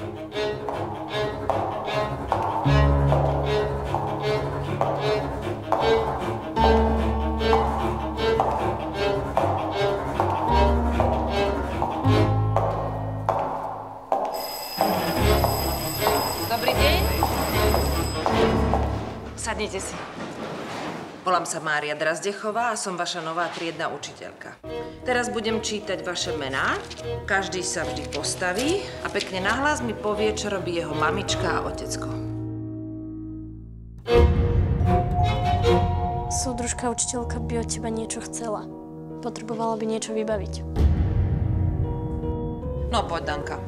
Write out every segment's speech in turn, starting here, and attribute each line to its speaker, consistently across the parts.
Speaker 1: Добрый день. Садитесь. Volám sa Mária Drazdechová a som vaša nová triedna učiteľka. Teraz budem čítať vaše mená, každý sa vždy postaví a pekne nahlas mi povie, čo robí jeho mamička a otecko.
Speaker 2: Súdružka učiteľka by od teba niečo chcela. Potrebovala by niečo vybaviť.
Speaker 1: No poď, Danka.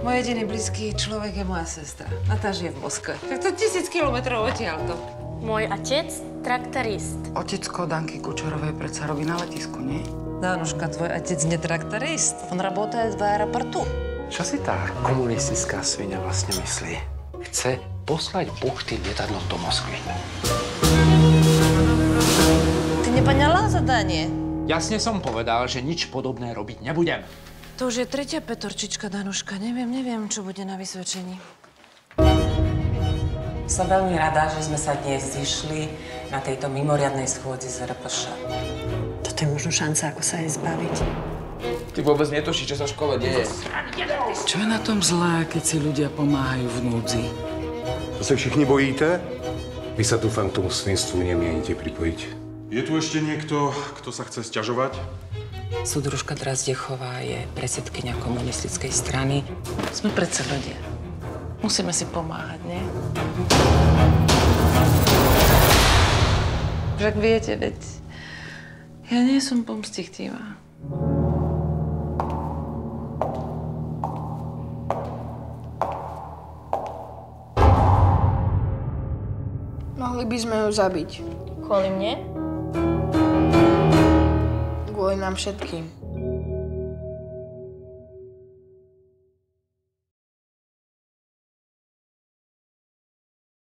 Speaker 1: Môj jediný blízky človek je moja sestra. A tá žije v Moskve. Tak to tisíc kilometrov odtiaľto.
Speaker 2: Môj otec, traktorist.
Speaker 3: Otecko Danky Kučerovej predsa robí na letisku, nie?
Speaker 1: Dánuška, tvoj otec nie traktorist. On работает v aeroportu.
Speaker 4: Čo si tá komunistická svinia vlastne myslí? Chce poslať buchty lietadlom do Moskvy.
Speaker 1: Ty nepoňala zadanie?
Speaker 4: Jasne som povedal, že nič podobné robiť nebudem.
Speaker 1: To už je tretia petorčička, Danuška. Neviem, neviem, čo bude na vysvedčení.
Speaker 5: Som veľmi rada, že sme sa dnes zišli na tejto mimoriadnej schôdzi z RPŠ.
Speaker 6: Toto je možno šanca, ako sa jej zbaviť.
Speaker 7: Ty vôbec netušíš, čo sa v škole deje.
Speaker 3: Čo je na tom zlé, keď si ľudia pomáhajú v núdzi?
Speaker 8: To se všichni bojíte? Vy sa dúfam k tomu svinstvu nemienite pripojiť.
Speaker 9: Je tu ešte niekto, kto sa chce sťažovať?
Speaker 5: Súdružka Drazdechová je predsedkynia komunistickej strany.
Speaker 1: Sme predsa ľudia. Musíme si pomáhať, nie? Však viete, veď ja nie som pomstichtivá.
Speaker 6: Mohli by sme ju zabiť.
Speaker 2: Kvôli mne?
Speaker 6: Kvôli nám všetkým.